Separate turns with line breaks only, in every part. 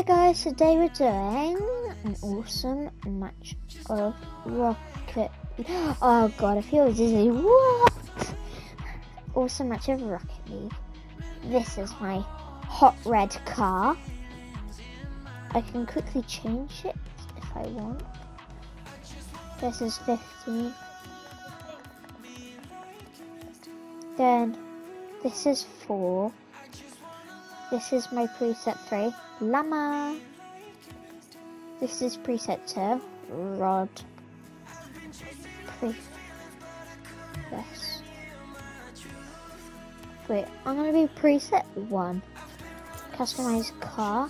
Hey guys, today we're doing an awesome match of Rocket League. Oh god, I feel dizzy. What? Awesome match of Rocket League. This is my hot red car. I can quickly change it if I want. This is 15. Then this is 4. This is my preset 3, Llama. This is preset 2, Rod. Pre yes. Wait, I'm gonna be preset 1. Customize car.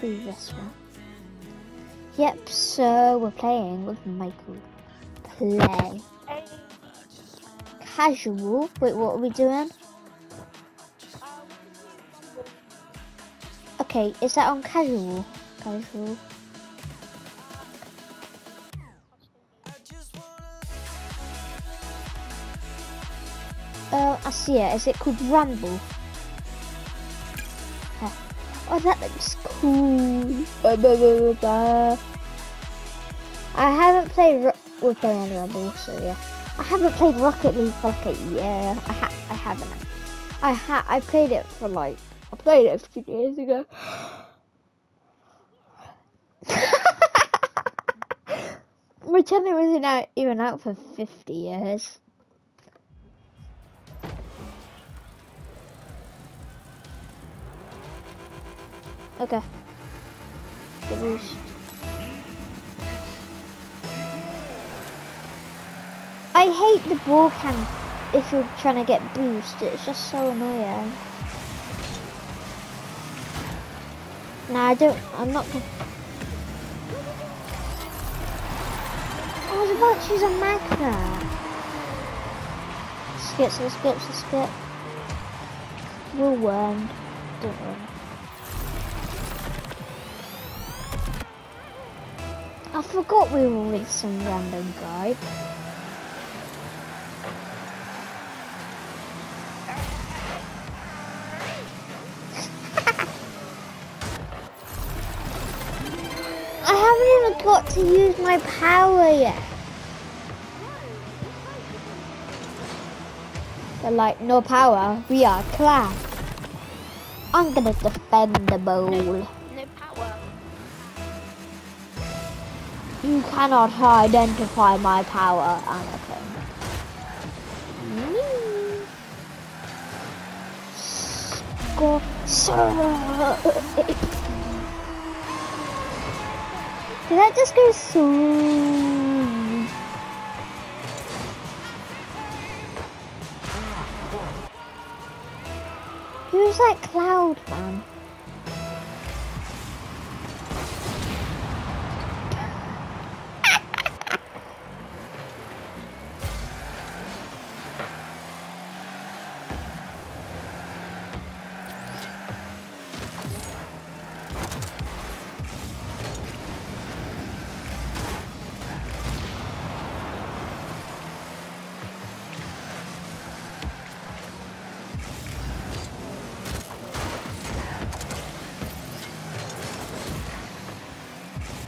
Be this one. Yep, so we're playing with Michael. Play. Casual. Wait, what are we doing? Okay, is that on casual? Casual. Uh, I see it. Is it called Rumble? Oh, that looks cool. I haven't played. Ro we're playing Rumble, so yeah. I haven't played Rocket League a year. I ha I haven't. I ha I played it for like I played it a few years ago. My channel wasn't out, even out for 50 years. Okay. I hate the ball cam if you're trying to get boost. It's just so annoying. No, I don't. I'm not. I was about to use a magnet. Skip, skip, so skip. We'll win. Don't worry. I forgot we were with some random guy. Got to use my power yet. They're like, no power, we are class. I'm gonna defend the bowl.
No, power.
You cannot identify my power, Anakin. Mm. Did that just go so? Who's that cloud man?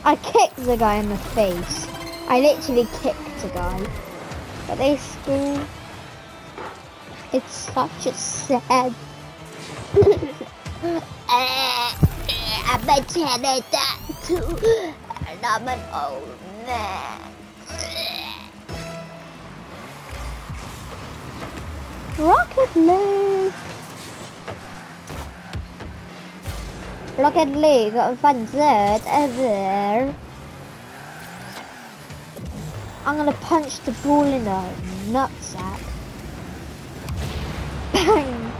I kicked the guy in the face. I literally kicked a guy. But they still... It's such a sad... I'm a janitor too, and I'm an old man. Rocket League! Rocket League phần rất ever. I'm gonna punch the ball in the nutsack. Bang!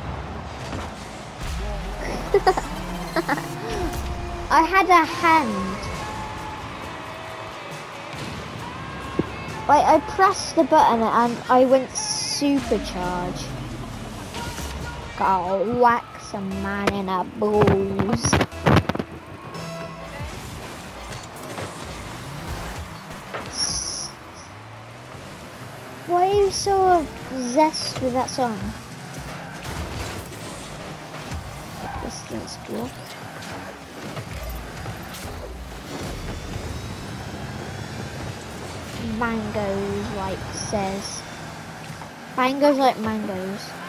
I had a hand. Like I pressed the button and I went supercharge. Got whack some man in a booze. Why are you so obsessed with that song? This thing's cool. Mangoes, like, says. Mangoes like mangoes.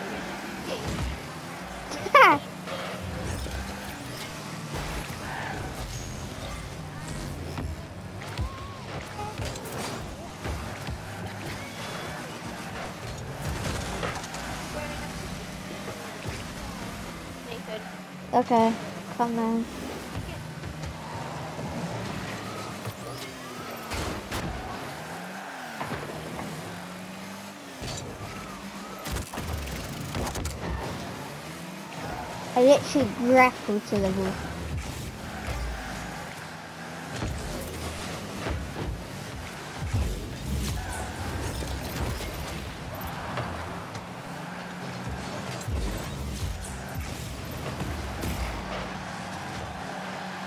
Okay, come on. I literally grappled to the wall.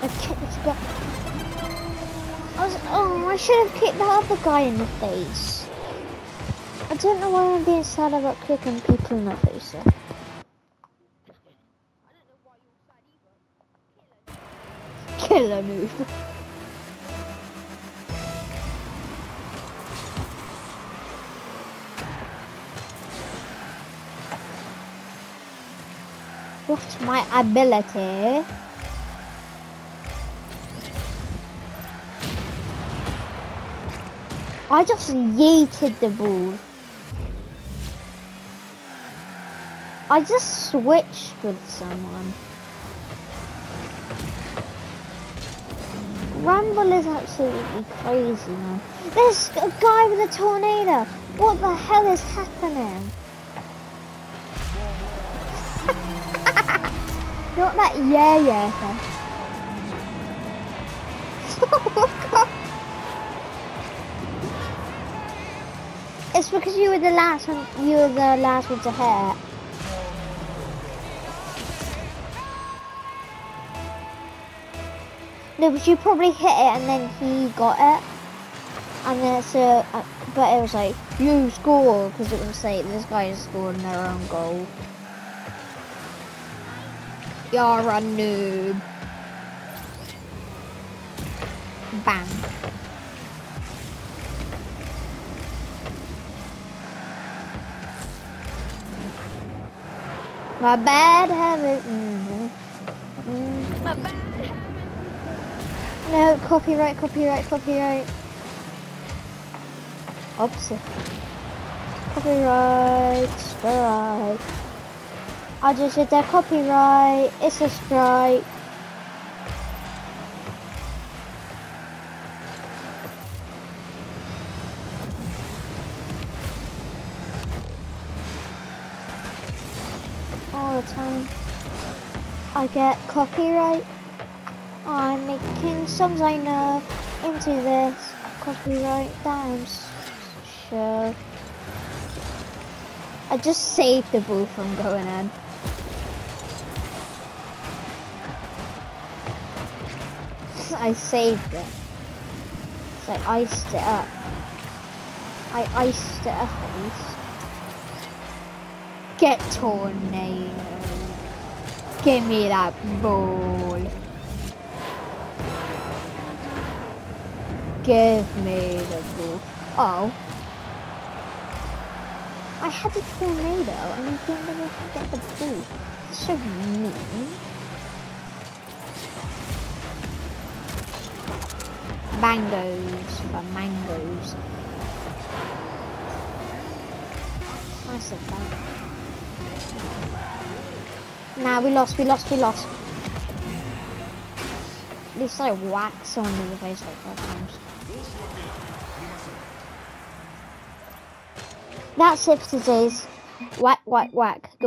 I was, oh, I should have kicked the other guy in the face. I don't know why I'm being sad about kicking people in the face. though. Killer move. What's my ability? I just yeeted the ball. I just switched with someone. Rumble is absolutely crazy, man. There's a guy with a tornado. What the hell is happening? Not that yeah yeah thing. It's because you were the last one. You were the last one to hit. No, but you probably hit it and then he got it. And then so, uh, but it was like, you score, because it was like, this guy is scoring their own goal. You're a noob. Bang. My bad habit. mhm. Mm.
My bad.
No, copyright, copyright, copyright. Opposite. Copyright, strike. I just hit that copyright. It's a strike. Time. I get copyright. I'm making I know into this copyright dance show. I just saved the ball from going in. I saved it. So I iced it up. I iced it up at least. Get tornado. Give me that ball. Give me the ball. Oh. I had a tornado and I didn't even get the ball. So mean. Mangoes for mangoes. I said that. Nah, we lost, we lost, we lost. At least I whacked someone in the face like five times. That's it for today's whack, whack, whack. Goodbye.